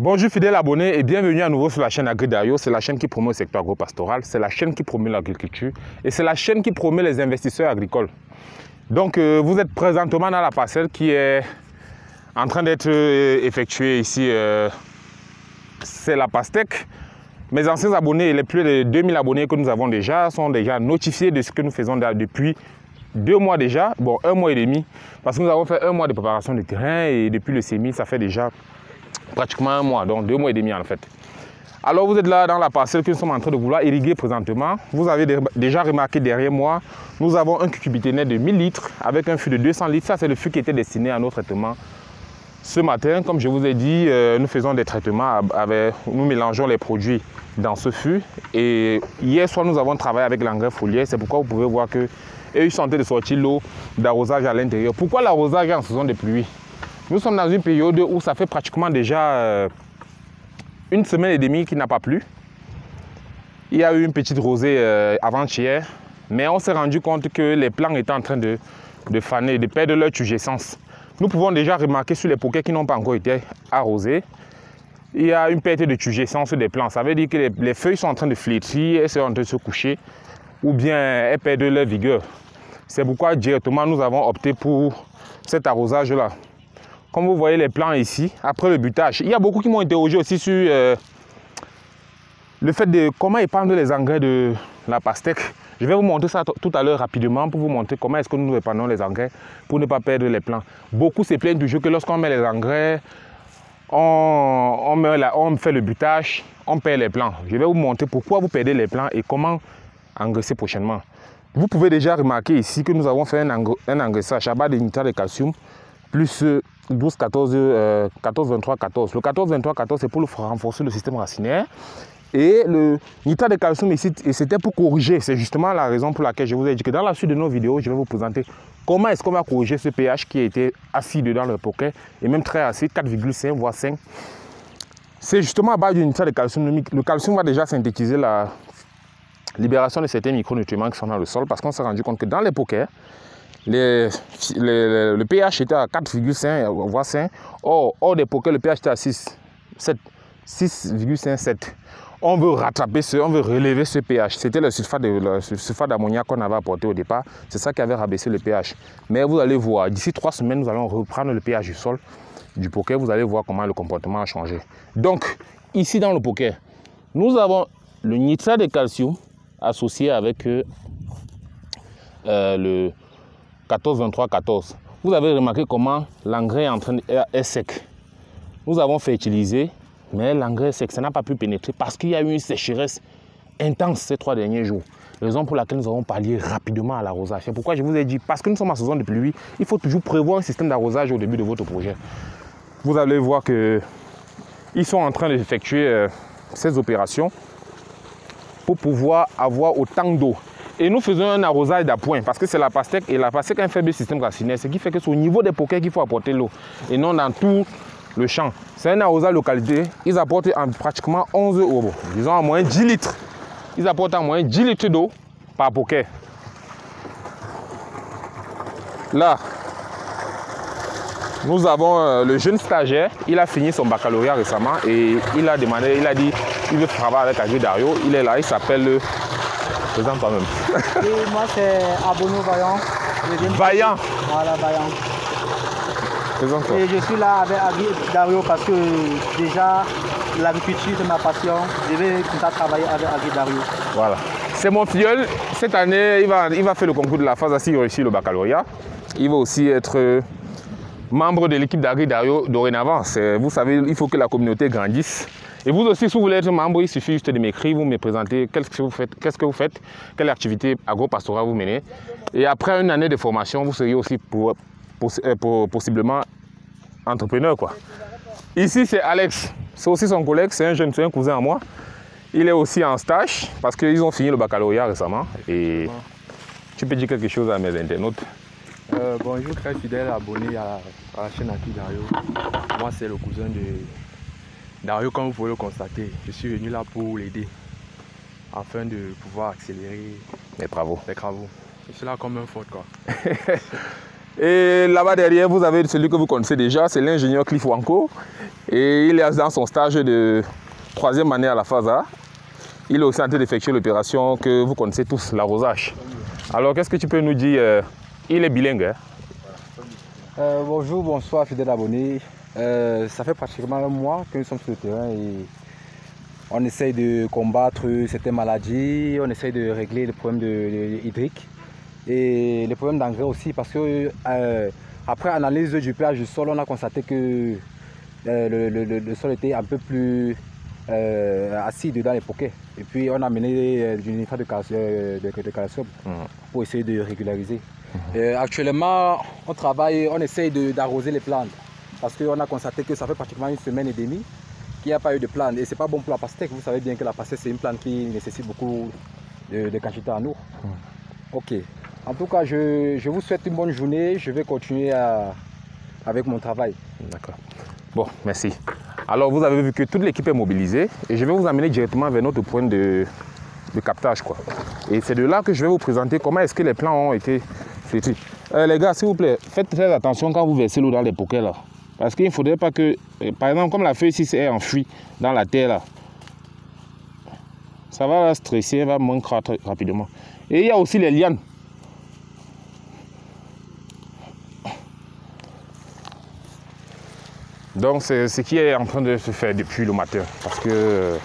Bonjour fidèles abonnés et bienvenue à nouveau sur la chaîne AgriDario. C'est la chaîne qui promeut le secteur agro-pastoral, c'est la chaîne qui promeut l'agriculture et c'est la chaîne qui promeut les investisseurs agricoles. Donc euh, vous êtes présentement dans la parcelle qui est en train d'être euh, effectuée ici. euh, c'est la pastèque. Mes anciens abonnés, les plus de 2000 abonnés que nous avons déjà, sont déjà notifiés de ce que nous faisons depuis deux mois déjà, bon un mois et demi, parce que nous avons fait un mois de préparation de terrain et depuis le semis, ça fait déjà pratiquement un mois, donc deux mois et demi en fait. Alors vous êtes là dans la parcelle que nous sommes en train de vouloir irriguer présentement. Vous avez dé- déjà remarqué derrière moi, nous avons un cucurbité net de 1000 litres avec un fût de 200 litres. Ça c'est le fût qui était destiné à nos traitements. Ce matin, comme je vous ai dit, euh, nous faisons des traitements avec, nous mélangeons les produits dans ce fût. Et hier soir, nous avons travaillé avec l'engrais foliaire. C'est pourquoi vous pouvez voir que et ils sont en train de sortir l'eau d'arrosage à l'intérieur. Pourquoi l'arrosage en saison de pluie Nous sommes dans une période où ça fait pratiquement déjà euh, une semaine et demie qu'il n'a pas plu. Il y a eu une petite rosée euh, avant-hier, mais on s'est rendu compte que les plants étaient en train de, de faner, de perdre leur turgescence. Nous pouvons déjà remarquer sur les poquets qui n'ont pas encore été arrosés, il y a une perte de turgescence des plants. Ça veut dire que les, les feuilles sont en train de flétrir, elles sont en train de se coucher, ou bien elles perdent leur vigueur. C'est pourquoi directement nous avons opté pour cet arrosage-là. Comme vous voyez les plants ici, après le butage, il y a beaucoup qui m'ont interrogé aussi sur euh, le fait de comment épandre les engrais de la pastèque. Je vais vous montrer ça tout à l'heure rapidement pour vous montrer comment est-ce que nous épandons les engrais pour ne pas perdre les plants. Beaucoup se plaignent toujours que lorsqu'on met les engrais, on, met la- on fait le butage, on perd les plants. Je vais vous montrer pourquoi vous perdez les plants et comment engraisser prochainement. Vous pouvez déjà remarquer ici que nous avons fait un, engr- un engraissage à base de nitrate de calcium plus 12, 14, euh, 14, 23, 14. Le 14, 23, 14, c'est pour renforcer le système racinaire. Et le nitrate de calcium c'était pour corriger. C'est justement la raison pour laquelle je vous ai dit que dans la suite de nos vidéos, je vais vous présenter comment est-ce qu'on va corriger ce pH qui a été acide dans le poquet et même très acide, 4,5 voire 5. C'est justement à base du nitrate de calcium. Le calcium va déjà synthétiser la libération de certains micronutriments qui sont dans le sol parce qu'on s'est rendu compte que dans les poquets, le pH était à 4,5 voire 5. Or, hors des poquets, le pH était à 6, 7, 6,5, 7. On veut rattraper ce, on veut relever ce pH. C'était le sulfate de- le sulfate d'ammoniac qu'on avait apporté au départ. C'est ça qui avait rabaissé le pH. Mais vous allez voir, d'ici trois semaines, nous allons reprendre le pH du sol, du poquet. Vous allez voir comment le comportement a changé. Donc, ici dans le poquet, nous avons le nitrate de calcium associé avec euh, euh, le 14, 23, 14. Vous avez remarqué comment l'engrais est, sec. Nous avons fertilisé, mais l'engrais sec. Ça n'a pas pu pénétrer parce qu'il y a eu une sécheresse intense ces trois derniers jours. Raison pour laquelle nous avons pallié rapidement à l'arrosage. C'est pourquoi je vous ai dit, parce que nous sommes en saison de pluie, il faut toujours prévoir un système d'arrosage au début de votre projet. Vous allez voir que ils sont en train d'effectuer euh, ces opérations pour pouvoir avoir autant d'eau. Et nous faisons un arrosage d'appoint parce que c'est la pastèque et la pastèque a un faible système racinaire, ce qui fait que c'est au niveau des poquets qu'il faut apporter l'eau et non dans tout le champ. C'est un arrosage localité, ils apportent en pratiquement 11 euros, disons en moins 10 litres. Ils apportent en moins 10 litres d'eau par poquet. Là, nous avons euh, le jeune stagiaire, il a fini son baccalauréat récemment et il a demandé, il a dit, il veut travailler avec Agri Dario. Il est là, il s'appelle, présente toi-même. Et moi, c'est Abono Vaillant. Vaillant, Voilà, Vaillant. présente-toi. Et je suis là avec Agri Dario parce que déjà, l'agriculture, c'est ma passion. Je vais tout à travailler avec Agri Dario. Voilà. C'est mon filleul. Cette année, il va, il va faire le concours de la phase s'il réussit le baccalauréat. Il va aussi être euh, membre de l'équipe d'Agri Dario dorénavant. Vous savez, il faut que la communauté grandisse. Et vous aussi, si vous voulez être membre, il suffit juste de m'écrire, vous me présenter qu'est-ce que vous faites, quelle activité agro-pastorale vous menez. Et après une année de formation, vous seriez aussi euh, pour- possiblement entrepreneur. Quoi. Ici, c'est Alex. C'est aussi son collègue, c'est un jeune, c'est un cousin à moi. Il est aussi en stage parce qu'ils ont fini le baccalauréat récemment. Et tu peux dire quelque chose à mes internautes? Euh, bonjour très fidèle abonné à, à la chaîne Aki Dario. Moi c'est le cousin de Dario comme vous pouvez le constater. Je suis venu là pour l'aider afin de pouvoir accélérer les travaux. Je suis là comme un faute quoi. Et là-bas derrière, vous avez celui que vous connaissez déjà, c'est l'ingénieur Cliff Wanko. Et il est dans son stage de troisième année à la FASA. Il est aussi en train d'effectuer l'opération que vous connaissez tous, l'arrosage. Alors, qu'est-ce que tu peux nous dire? Euh, Il est bilingue. Hein? Euh, bonjour, bonsoir, fidèles abonnés. Euh, ça fait pratiquement un mois que nous sommes sur le terrain et on essaye de combattre certaines maladies, on essaye de régler les problèmes de, hydriques et les problèmes d'engrais aussi parce que après analyse du pH du sol, on a constaté que le, sol était un peu plus acide dans les poquets. Et puis on a mené du nitrate de calcium, mmh. pour essayer de régulariser. Euh, actuellement, on travaille, on essaye d'arroser les plantes parce qu'on a constaté que ça fait pratiquement une semaine et demie qu'il n'y a pas eu de plantes. Et ce n'est pas bon pour la pastèque. Vous savez bien que la pastèque, c'est une plante qui nécessite beaucoup de, quantité en eau. Hmm. Ok. En tout cas, je, vous souhaite une bonne journée. Je vais continuer avec mon travail. D'accord. Bon, merci. Alors, vous avez vu que toute l'équipe est mobilisée et je vais vous amener directement vers notre point de, de captage. Quoi. Et c'est de là que je vais vous présenter comment est-ce que les plans ont été euh, les gars, s'il vous plaît, faites très attention quand vous versez l'eau dans les poquets là. Parce qu'il ne faudrait pas que, euh, par exemple, comme la feuille ici est enfouie dans la terre là, ça va stresser, va moins très rapidement. Et il y a aussi les lianes. Donc c'est ce qui est en train de se faire depuis le matin. Parce que euh,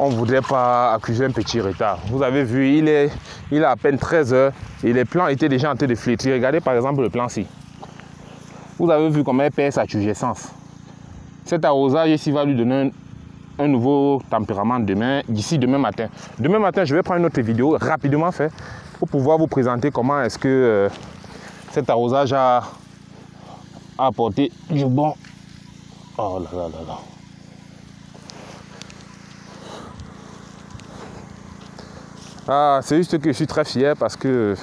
on ne voudrait pas accuser un petit retard. Vous avez vu, il est, il a à peine 13 heures et les plants étaient déjà en train de flétrir. Regardez par exemple le plan-ci. Vous avez vu comment il perd sa turgescence. Cet arrosage ici va lui donner un, nouveau tempérament demain, d'ici demain matin. Demain matin, je vais prendre une autre vidéo rapidement fait pour pouvoir vous présenter comment est-ce que euh, cet arrosage a, a apporté du bon. Oh là là là là. Ah, c'est juste que je suis très fier parce que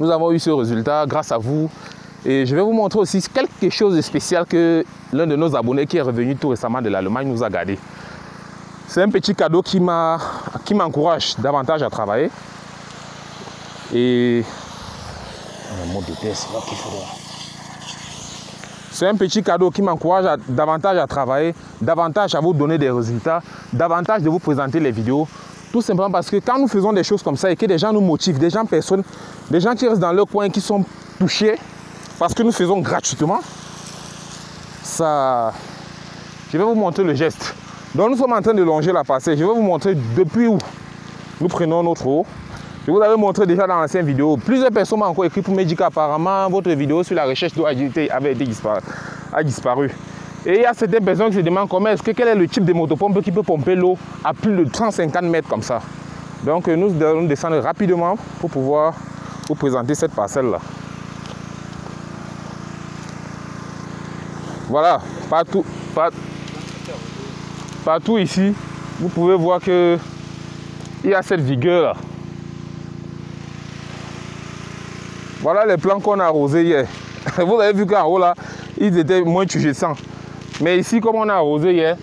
nous avons eu ce résultat grâce à vous. Et je vais vous montrer aussi quelque chose de spécial que l'un de nos abonnés qui est revenu tout récemment de l'Allemagne nous a gardé. C'est un petit cadeau qui m'encourage davantage à travailler. Et c'est un petit cadeau qui m'encourage davantage à travailler, davantage à vous donner des résultats, davantage de vous présenter les vidéos tout simplement parce que quand nous faisons des choses comme ça et que des gens nous motivent, des gens personnes, des gens qui restent dans leur coin, qui sont touchés parce que nous faisons gratuitement, ça... Je vais vous montrer le geste. Donc nous sommes en train de longer la passée. Je vais vous montrer depuis où nous prenons notre eau. Je vous avais montré déjà dans l'ancienne vidéo. Plusieurs personnes m'ont encore écrit pour me dire qu'apparemment votre vidéo sur la recherche d'eau avait été disparu. A disparu. Et il y a certaines personnes qui se demandent comment est-ce que quel est le type de motopompe qui peut pomper l'eau à plus de 150 mètres comme ça. Donc nous allons descendre rapidement pour pouvoir vous présenter cette parcelle-là. Voilà, partout, partout ici, vous pouvez voir que il y a cette vigueur là. Voilà les plants qu'on a arrosés hier. Vous avez vu qu'en haut là, ils étaient moins sans. Mais ici, comme on a arrosé hier,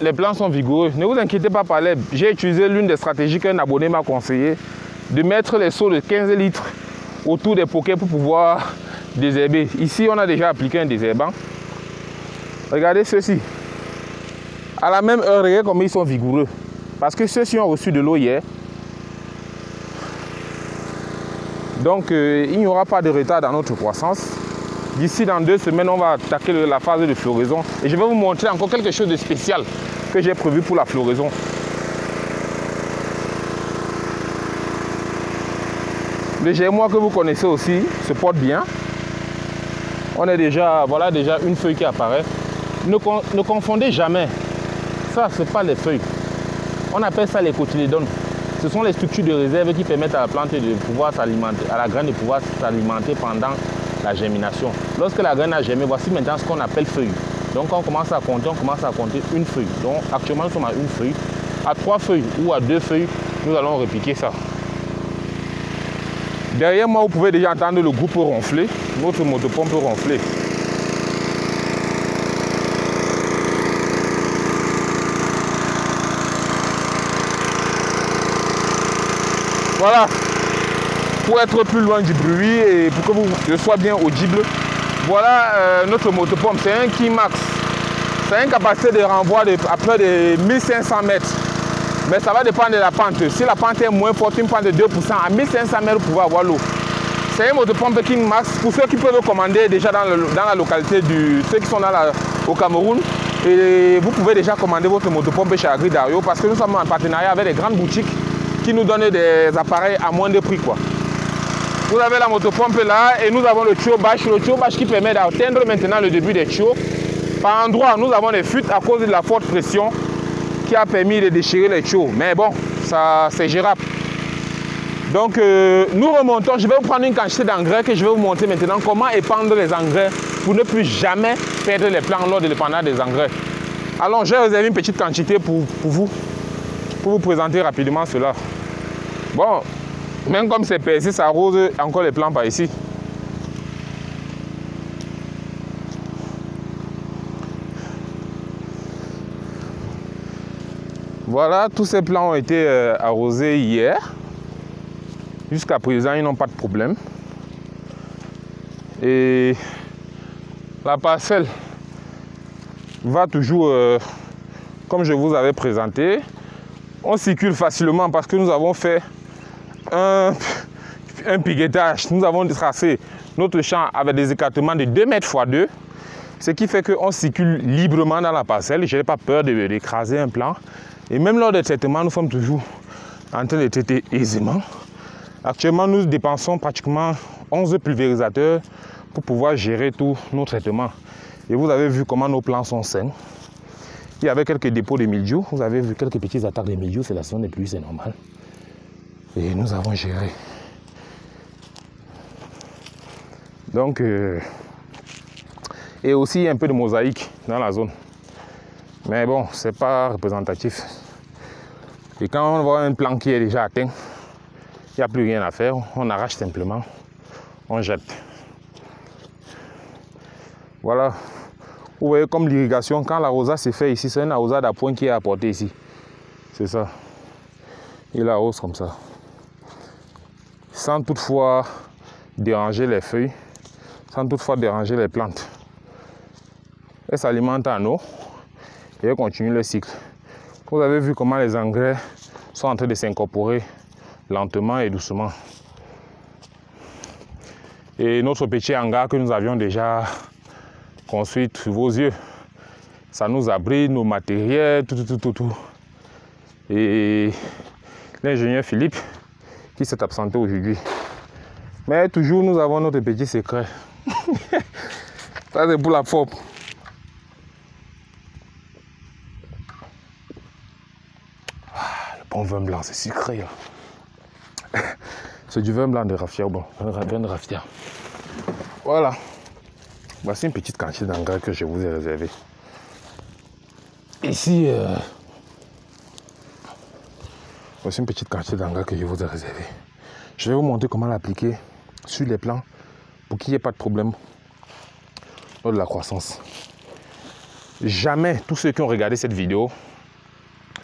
les plants sont vigoureux. Ne vous inquiétez pas par l'air. J'ai utilisé l'une des stratégies qu'un abonné m'a conseillé, de mettre les seaux de 15 litres autour des poquets pour pouvoir désherber. Ici, on a déjà appliqué un désherbant. Regardez ceux-ci. À la même heure, regardez comme ils sont vigoureux. Parce que ceux-ci ont reçu de l'eau hier. Donc, euh, il n'y aura pas de retard dans notre croissance. D'ici dans deux semaines, on va attaquer la phase de floraison. Et je vais vous montrer encore quelque chose de spécial que j'ai prévu pour la floraison. Le gémois que vous connaissez aussi se porte bien. On est déjà, voilà déjà une feuille qui apparaît. Ne, confondez jamais. Ça, ce n'est pas les feuilles. On appelle ça les cotylédones. Ce sont les structures de réserve qui permettent à la plante de pouvoir s'alimenter, à la graine de pouvoir s'alimenter pendant la germination. Lorsque la graine a germé, voici maintenant ce qu'on appelle feuille. Donc on commence à compter, on commence à compter une feuille. Donc actuellement nous sommes à une feuille. À trois feuilles ou à deux feuilles, nous allons répliquer ça. Derrière moi, vous pouvez déjà entendre le groupe ronfler. Notre motopompe ronfler. Voilà. pour être plus loin du bruit et pour que vous ce soit bien audible. Voilà euh, notre motopompe, c'est un Kimax. C'est une capacité de renvoi de à près de 1500 mètres. Mais ça va dépendre de la pente. Si la pente est moins forte, une pente de 2%, à 1500 mètres, vous pouvez avoir l'eau. C'est un motopompe King Max pour ceux qui peuvent le commander déjà dans, la localité du. ceux qui sont au Cameroun. Et vous pouvez déjà commander votre motopompe chez Agri Dario parce que nous sommes en partenariat avec des grandes boutiques qui nous donnent des appareils à moins de prix. Quoi. Vous avez la motopompe là et nous avons le tuyau bâche. Le tuyau bâche qui permet d'atteindre maintenant le début des tuyaux. Par endroit, nous avons des fuites à cause de la forte pression qui a permis de déchirer les tuyaux. Mais bon, ça c'est gérable. Donc euh, nous remontons, je vais vous prendre une quantité d'engrais que je vais vous montrer maintenant comment épandre les engrais pour ne plus jamais perdre les plants lors de l'épandage des engrais. Alors j'ai réservé une petite quantité pour, vous, pour vous présenter rapidement cela. Bon, même comme c'est percé, ça arrose encore les plants par ici. Voilà, tous ces plants ont été euh, arrosés hier. Jusqu'à présent, ils n'ont pas de problème. Et la parcelle va toujours, euh, comme je vous avais présenté, on circule facilement parce que nous avons fait un, un. Nous avons tracé notre champ avec des écartements de 2 mètres x 2, ce qui fait qu'on circule librement dans la parcelle. Je n'ai pas peur d'écraser un plan. Et même lors des traitements, nous sommes toujours en train de traiter aisément. Actuellement, nous dépensons pratiquement 11 pulvérisateurs pour pouvoir gérer tous nos traitements. Et vous avez vu comment nos plants sont sains. Il y avait quelques dépôts de mildiou. Vous avez vu quelques petites attaques de mildiou. C'est la saison des pluies, c'est normal. Et nous avons géré. Donc, euh, et aussi un peu de mosaïque dans la zone. Mais bon, c'est pas représentatif. Et quand on voit un plan qui est déjà atteint, il n'y a plus rien à faire, on arrache simplement, on jette. Voilà. Vous voyez comme l'irrigation, quand l'arrosage se fait ici, c'est un arrosage à point qui est apporté ici. C'est ça. Il arrose comme ça. Sans toutefois déranger les feuilles, sans toutefois déranger les plantes. Elle s'alimente en eau et elle continue le cycle. Vous avez vu comment les engrais sont en train de s'incorporer lentement et doucement. Et notre petit hangar que nous avions déjà construit sous vos yeux, ça nous abrite nos matériels, tout, tout, tout, tout. Et l'ingénieur Philippe qui s'est absenté aujourd'hui. Mais toujours nous avons notre petit secret. ça c'est pour la forme. Ah, le bon vin blanc, c'est sucré là. C'est du vin blanc de raffia, bon, vin de raffia. Voilà. Voici une petite quantité d'engrais que je vous ai réservé. Ici, euh, voici une petite quantité d'engrais que je vous ai réservé. Je vais vous montrer comment l'appliquer sur les plants pour qu'il n'y ait pas de problème lors de la croissance. Jamais tous ceux qui ont regardé cette vidéo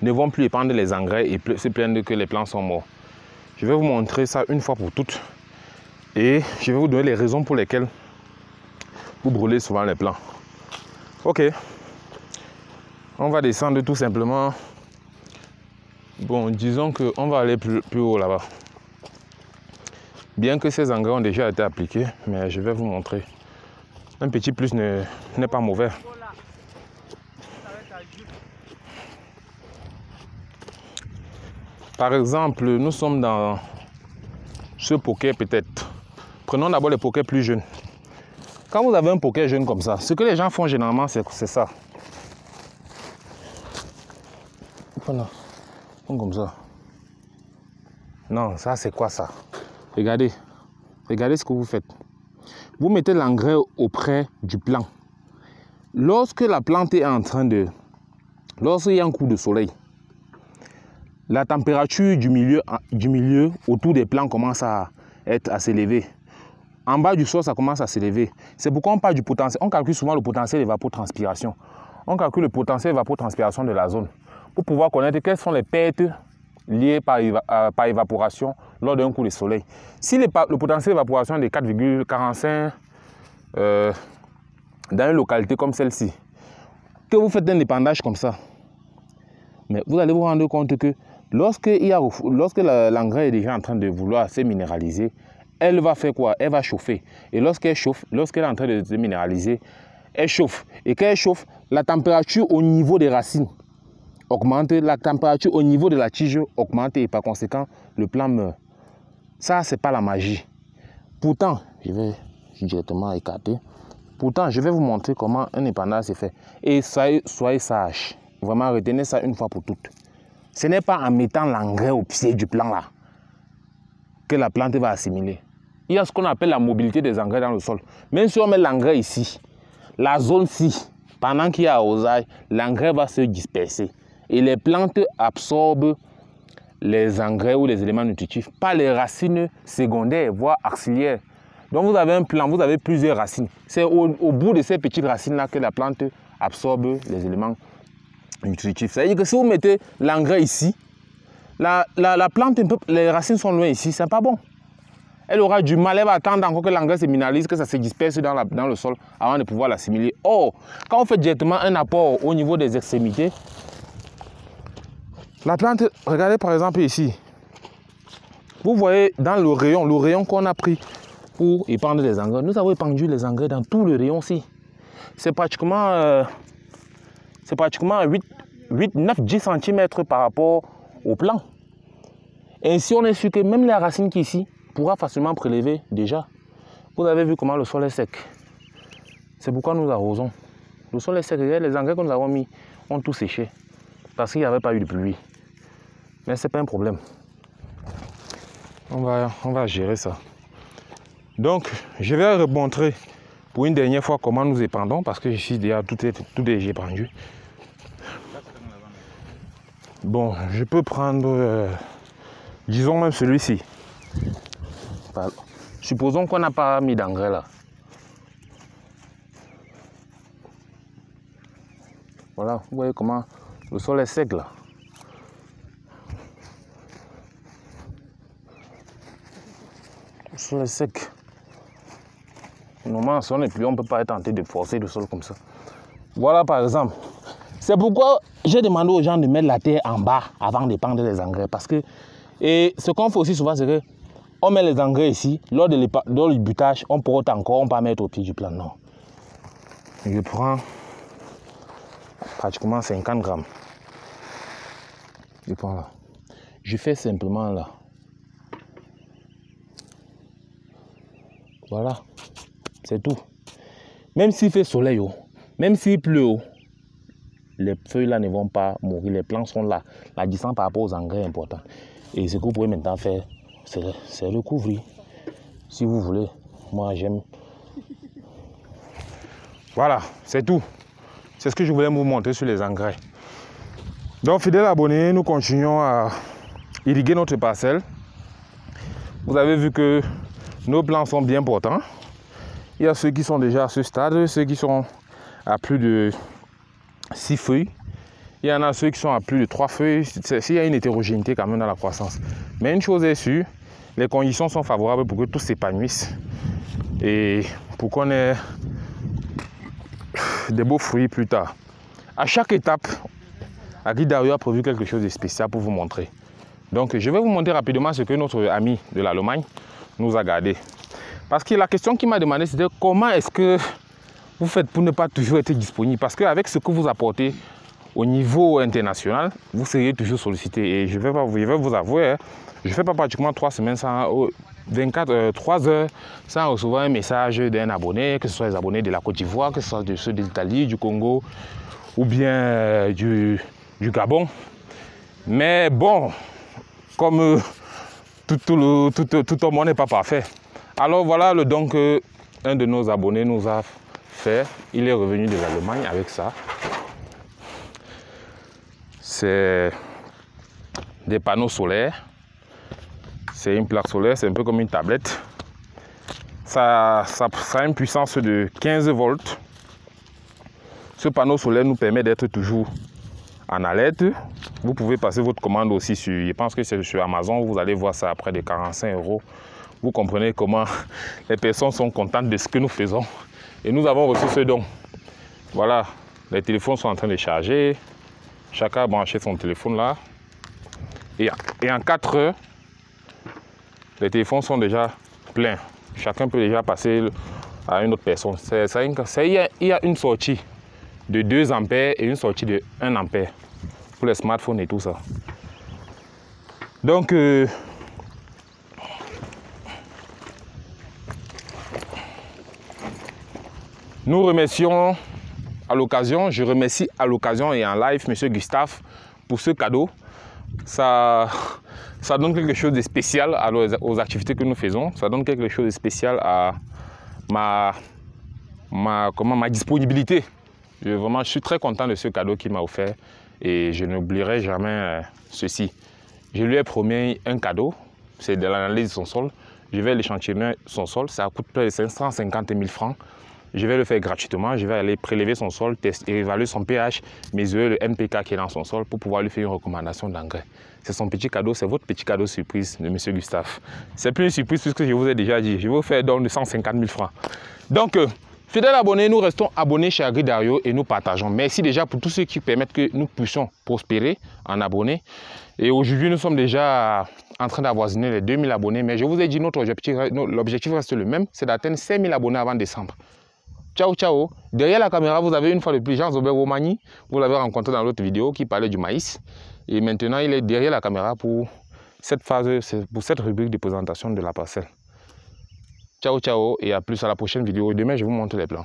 ne vont plus épandre les engrais et se plaindre que les plants sont morts. Je vais vous montrer ça une fois pour toutes. Et je vais vous donner les raisons pour lesquelles vous brûlez souvent les plants. Ok. On va descendre tout simplement. Bon, disons qu'on va aller plus, plus haut là-bas. Bien que ces engrais ont déjà été appliqués, mais je vais vous montrer. Un petit plus n'est pas mauvais. Par exemple, nous sommes dans ce poker peut-être. Prenons d'abord les pokers plus jeunes. Quand vous avez un poker jeune comme ça, ce que les gens font généralement, c'est ça. Comme ça. Non, ça c'est quoi ça? Regardez. Regardez ce que vous faites. Vous mettez l'engrais auprès du plant. Lorsque la plante est en train de... Lorsqu'il y a un coup de soleil, la température du milieu, du milieu autour des plants commence à être à s'élever. En bas du sol, ça commence à s'élever. C'est pourquoi on parle du potentiel. On calcule souvent le potentiel évapotranspiration. On calcule le potentiel évapotranspiration de la zone pour pouvoir connaître quelles sont les pertes lié par, par évaporation lors d'un coup de soleil. Si le, potentiel d'évaporation est de 4,45 euh, dans une localité comme celle-ci, que vous faites un épandage comme ça, mais vous allez vous rendre compte que lorsque, lorsque l'engrais est déjà en train de vouloir se minéraliser, elle va faire quoi? Elle va chauffer. Et lorsqu'elle chauffe, lorsqu'elle est en train de se minéraliser, elle chauffe. Et quand elle chauffe, la température au niveau des racines augmente, la température au niveau de la tige augmente et par conséquent, le plant meurt. Ça, ce n'est pas la magie. Pourtant, je vais directement écarter. Pourtant, je vais vous montrer comment un épandage se fait. Et soyez, soyez sage. Vraiment, retenez ça une fois pour toutes. Ce n'est pas en mettant l'engrais au pied du plant là que la plante va assimiler. Il y a ce qu'on appelle la mobilité des engrais dans le sol. Même si on met l'engrais ici, la zone-ci, pendant qu'il y a arrosage, l'engrais va se disperser. Et les plantes absorbent les engrais ou les éléments nutritifs par les racines secondaires, voire auxiliaires. Donc vous avez un plant, vous avez plusieurs racines. C'est au, bout de ces petites racines-là que la plante absorbe les éléments nutritifs. C'est-à-dire que si vous mettez l'engrais ici, la, plante, les racines sont loin ici, c'est pas bon. Elle aura du mal, elle va attendre encore que l'engrais se minéralise, que ça se disperse dans, dans le sol avant de pouvoir l'assimiler. Or, quand on fait directement un apport au niveau des extrémités, la plante, regardez par exemple ici. Vous voyez dans le rayon, le rayon qu'on a pris pour épandre les engrais. Nous avons épandu les engrais dans tout le rayon aussi. C'est pratiquement, euh, pratiquement 8, 8, 9, 10 cm par rapport au plan. Ainsi, on est sûr que même les racines qui ici pourra facilement prélever déjà. Vous avez vu comment le sol est sec. C'est pourquoi nous arrosons. Le sol est sec. Les engrais que nous avons mis ont tout séché parce qu'il n'y avait pas eu de pluie. Mais ce n'est pas un problème. On va, on va gérer ça. Donc, je vais remontrer pour une dernière fois comment nous épandons? Parce que ici déjà tout est tout déjà épandu. Bon, je peux prendre, euh, disons même celui-ci. Supposons qu'on n'a pas mis d'engrais là. Voilà, vous voyez comment le sol est sec là. sol est sec. Normalement, si on n'est plus, on ne peut pas être tenté de forcer le sol comme ça. Voilà par exemple. C'est pourquoi j'ai demandé aux gens de mettre la terre en bas avant de prendre les engrais. Parce que, et ce qu'on fait aussi souvent, c'est que on met les engrais ici, lors, de lors du butage, on porte encore, on peut mettre au pied du plan. Non. Je prends pratiquement 50 grammes. Je prends là. Je fais simplement là. Voilà, c'est tout. Même s'il fait soleil, oh, même s'il pleut, oh, les feuilles là ne vont pas mourir, les plants sont là. La distance par rapport aux engrais est. Et ce que vous pouvez maintenant faire, c'est le couvrir. Si vous voulez, moi j'aime. Voilà, c'est tout. C'est ce que je voulais vous montrer sur les engrais. Donc, fidèles abonnés, nous continuons à irriguer notre parcelle. Vous avez vu que nos plants sont bien portants. Il y a ceux qui sont déjà à ce stade, ceux qui sont à plus de 6 feuilles. Il y en a ceux qui sont à plus de 3 feuilles. Il y a une hétérogénéité quand même dans la croissance. Mais une chose est sûre, les conditions sont favorables pour que tout s'épanouisse et pour qu'on ait des beaux fruits plus tard. À chaque étape, Agri Dario a prévu quelque chose de spécial pour vous montrer. Donc je vais vous montrer rapidement ce que notre ami de l'Allemagne nous a gardé. Parce que la question qui m'a demandé, c'était comment est-ce que vous faites pour ne pas toujours être disponible? Parce qu'avec ce que vous apportez au niveau international, vous seriez toujours sollicité. Et je vais, vous avouer, hein, je ne fais pas pratiquement trois semaines sans 24, 3 euh, heures sans recevoir un message d'un abonné, que ce soit les abonnés de la Côte d'Ivoire, que ce soit de ceux de l'Italie, du Congo ou bien euh, du, Gabon. Mais bon, comme euh, tout, le, tout, n'est pas parfait. Alors voilà le don que un de nos abonnés nous a fait. Il est revenu de l'Allemagne avec ça. C'est des panneaux solaires. C'est une plaque solaire, c'est un peu comme une tablette. Ça, a une puissance de 15 volts. Ce panneau solaire nous permet d'être toujours en alerte. Vous pouvez passer votre commande aussi sur, je pense que c'est sur Amazon, vous allez voir ça après de 45 euros. Vous comprenez comment les personnes sont contentes de ce que nous faisons. Et nous avons reçu ce don. Voilà, les téléphones sont en train de charger. Chacun a branché son téléphone là. Et, en 4 heures, les téléphones sont déjà pleins. Chacun peut déjà passer à une autre personne. il, y a, une sortie de 2 ampères et une sortie de 1 ampère pour les smartphones et tout ça. Donc, euh, nous remercions à l'occasion, je remercie à l'occasion et en live M. Gustave pour ce cadeau. Ça, ça donne quelque chose de spécial aux activités que nous faisons. Ça donne quelque chose de spécial à ma, ma, comment, ma disponibilité. Je, vraiment, je suis très content de ce cadeau qu'il m'a offert et je n'oublierai jamais euh, ceci. Je lui ai promis un cadeau, c'est de l'analyse de son sol. Je vais l'échantillonner son sol, ça coûte près de 550 000 francs. Je vais le faire gratuitement. Je vais aller prélever son sol, tester, évaluer son pH, mesurer le NPK qui est dans son sol pour pouvoir lui faire une recommandation d'engrais. C'est son petit cadeau, c'est votre petit cadeau surprise de M. Gustave. C'est plus une surprise puisque je vous ai déjà dit. Je vais vous faire don de 150 000 francs. Donc, euh, fidèles abonnés, nous restons abonnés chez AgriDario et nous partageons. Merci déjà pour tous ceux qui permettent que nous puissions prospérer en abonnés. Et aujourd'hui, nous sommes déjà en train d'avoisiner les 2000 abonnés. Mais je vous ai dit, l'objectif reste le même, c'est d'atteindre 5000 abonnés avant décembre. Ciao, ciao. Derrière la caméra, vous avez une fois de plus Jean-Zobert Romani. Vous l'avez rencontré dans l'autre vidéo qui parlait du maïs. Et maintenant, il est derrière la caméra pour cette phase, pour cette rubrique de présentation de la parcelle. Ciao, ciao. Et à plus à la prochaine vidéo. Demain, je vous montre les plans.